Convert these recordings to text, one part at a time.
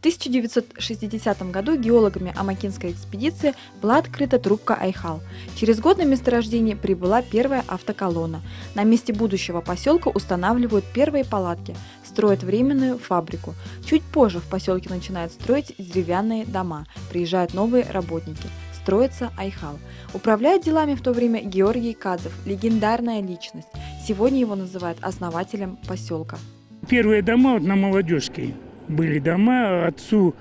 1960 году геологами Амакинской экспедиции была открыта трубка Айхал. Через год на месторождение прибыла первая автоколонна. На месте будущего поселка устанавливают первые палатки, строят временную фабрику. Чуть позже в поселке начинают строить деревянные дома, приезжают новые работники строится Айхал. Управляет делами в то время Георгий Кадзов, легендарная личность. Сегодня его называют основателем поселка. Первые дома вот на Молодежке были дома. Отцу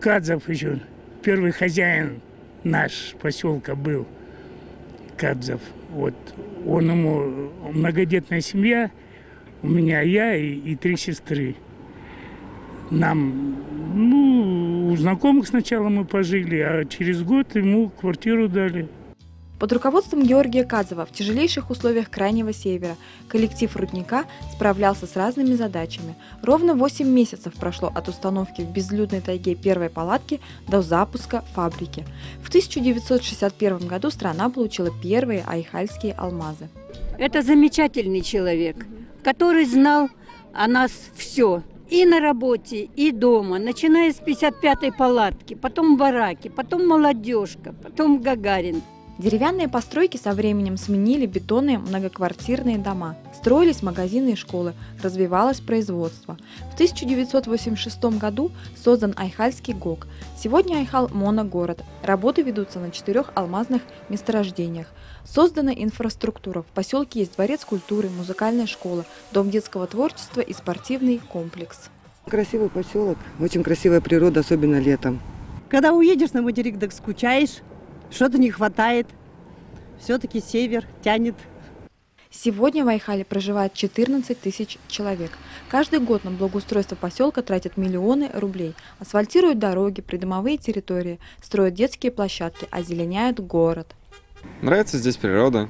Кадзов еще, первый хозяин наш поселка был Кадзов. Вот он ему многодетная семья, у меня я и, и три сестры. Нам, ну, у знакомых сначала мы пожили, а через год ему квартиру дали. Под руководством Георгия Кадзова в тяжелейших условиях Крайнего Севера коллектив рудника справлялся с разными задачами. Ровно 8 месяцев прошло от установки в безлюдной тайге первой палатки до запуска фабрики. В 1961 году страна получила первые айхальские алмазы. Это замечательный человек, который знал о нас все. И на работе, и дома, начиная с 55-й палатки, потом бараки, потом молодежка, потом Гагарин. Деревянные постройки со временем сменили бетонные многоквартирные дома. Строились магазины и школы, развивалось производство. В 1986 году создан Айхальский ГОК. Сегодня Айхал – моногород. Работы ведутся на четырех алмазных месторождениях. Создана инфраструктура. В поселке есть дворец культуры, музыкальная школа, дом детского творчества и спортивный комплекс. Красивый поселок, очень красивая природа, особенно летом. Когда уедешь на материк, так скучаешь, что-то не хватает. Все-таки север тянет. Сегодня в Айхале проживает 14 тысяч человек. Каждый год на благоустройство поселка тратят миллионы рублей. Асфальтируют дороги, придомовые территории, строят детские площадки, озеленяют город. Нравится здесь природа.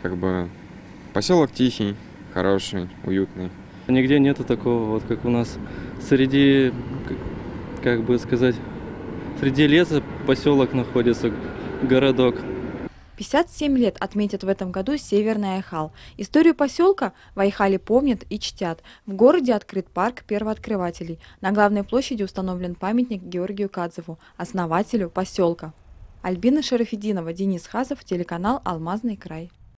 Как бы поселок тихий, хороший, уютный. Нигде нету такого, вот как у нас среди, как бы сказать, Среди леса поселок находится, городок. 57 лет отметят в этом году Северный Айхал. Историю поселка в Айхале помнят и чтят. В городе открыт парк первооткрывателей. На главной площади установлен памятник Георгию Кадзову, основателю поселка. Альбина Шарафединова, Денис Хазов, телеканал «Алмазный край».